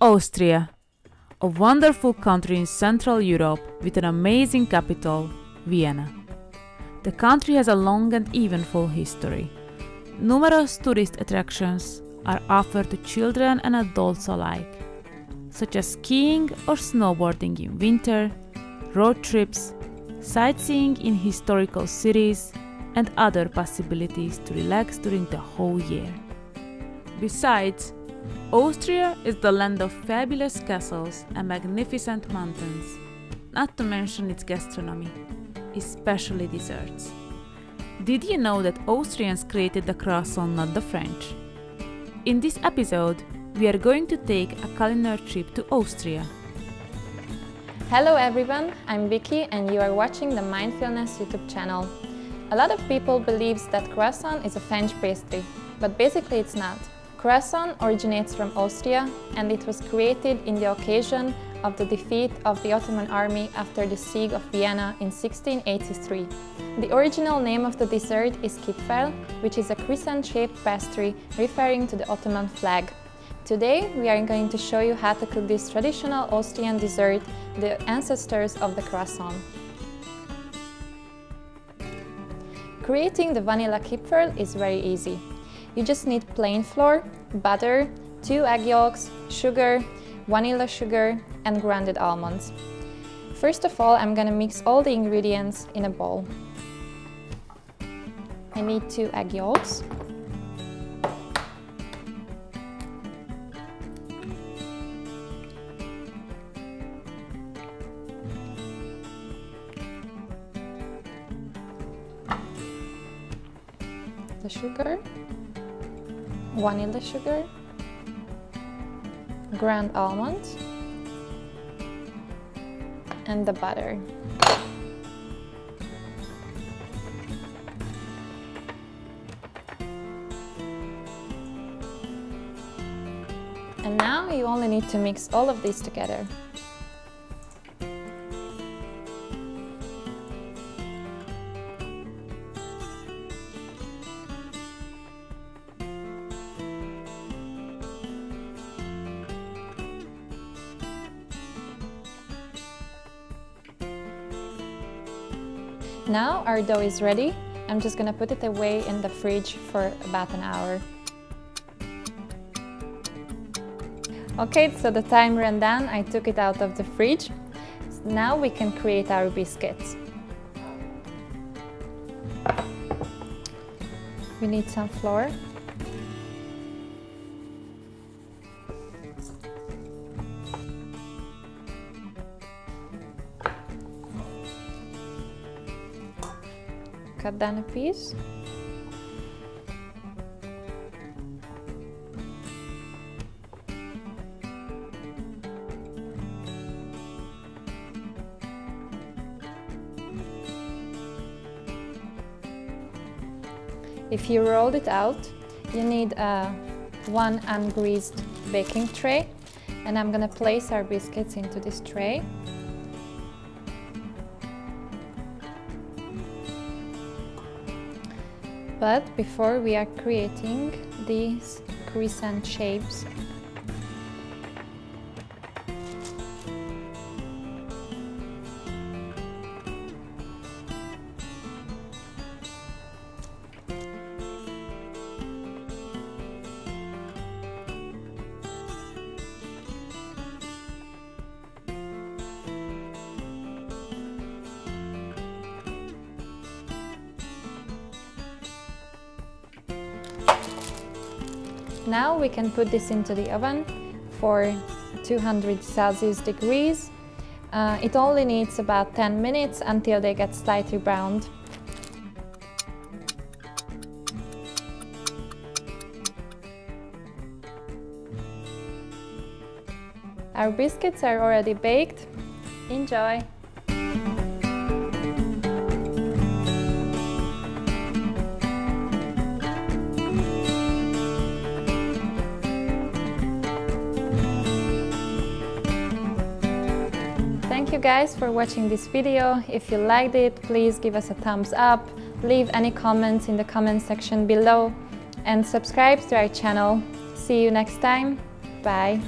Austria, a wonderful country in Central Europe with an amazing capital, Vienna. The country has a long and eventful history. Numerous tourist attractions are offered to children and adults alike, such as skiing or snowboarding in winter, road trips, sightseeing in historical cities, and other possibilities to relax during the whole year. Besides, Austria is the land of fabulous castles and magnificent mountains, not to mention its gastronomy, especially desserts. Did you know that Austrians created the croissant, not the French? In this episode, we are going to take a culinary trip to Austria. Hello everyone, I'm Vicky and you are watching the Mindfilmness YouTube channel. A lot of people believes that croissant is a French pastry, but basically it's not. Croissant originates from Austria and it was created in the occasion of the defeat of the Ottoman army after the siege of Vienna in 1683. The original name of the dessert is kipfel, which is a crescent-shaped pastry referring to the Ottoman flag. Today we are going to show you how to cook this traditional Austrian dessert, the ancestors of the croissant. Creating the vanilla kipfel is very easy. You just need plain flour, butter, two egg yolks, sugar, vanilla sugar and grounded almonds. First of all, I'm gonna mix all the ingredients in a bowl. I need two egg yolks, the sugar, vanilla sugar, ground almonds, and the butter. And now you only need to mix all of these together. Now our dough is ready. I'm just gonna put it away in the fridge for about an hour. Okay, so the time ran down, I took it out of the fridge. Now we can create our biscuits. We need some flour. Cut down a piece. If you rolled it out, you need a one ungreased baking tray and I'm gonna place our biscuits into this tray. But before we are creating these crescent shapes, Now we can put this into the oven for 200 Celsius degrees. Uh, it only needs about 10 minutes until they get slightly browned. Our biscuits are already baked. Enjoy! Thank you guys for watching this video. If you liked it, please give us a thumbs up, leave any comments in the comment section below and subscribe to our channel. See you next time. Bye.